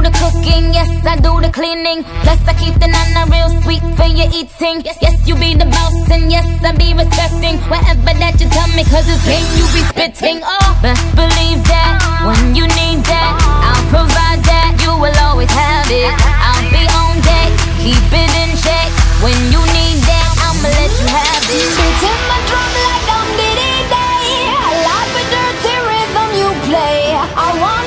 the cooking, yes, I do the cleaning. Plus, I keep the nana real sweet for your eating. Yes, you be the boss, and yes, I be respecting whatever that you tell me, cause it's game you be spitting. Oh, best believe that when you need that, I'll provide that. You will always have it. I'll be on deck, keep it in check. When you need that, I'ma let you have it. Beating the drum like dum diddy day. I like the dirty rhythm you play. I wanna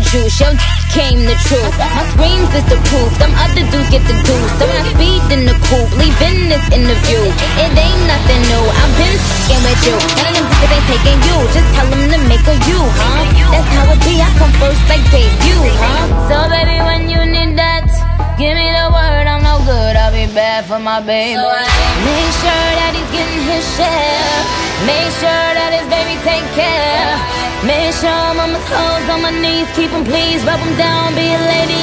the juice, yo came the truth. My screams is the proof, them other dudes get the deuce. So when I speed in the coupe, leaving this interview. It ain't nothing new, I've been f***ing with you. None of them niggas ain't taking you, just tell them to make a you, huh? That's how it be, I come first like debut, huh? So baby, when you need that, give me the word, I'm no good, I'll be bad for my baby. Make sure that he's getting his share. Make sure that his baby take care. Make sure my toes, on my knees, keep him please, rub him down, be a lady